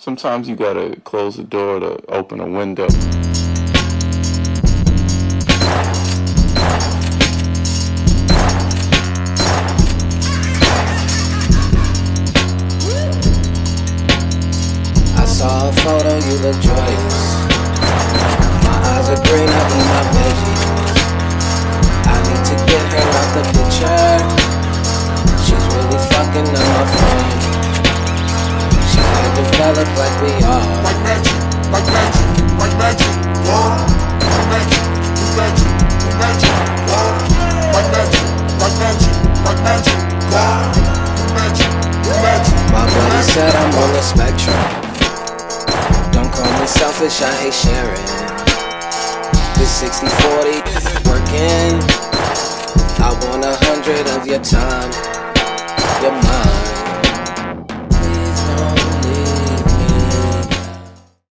Sometimes you gotta close the door to open a window. I saw a photo, you look joyous. My eyes are green, ain't developed like we are. like magic, like magic, like magic, whoa, like magic, like magic, like magic, whoa, like magic, like magic, like magic, whoa, like magic, like magic. My buddy said I'm on the spectrum. Don't call me selfish, I hate sharing. This 60 40 working. I want a hundred of your time, your mind.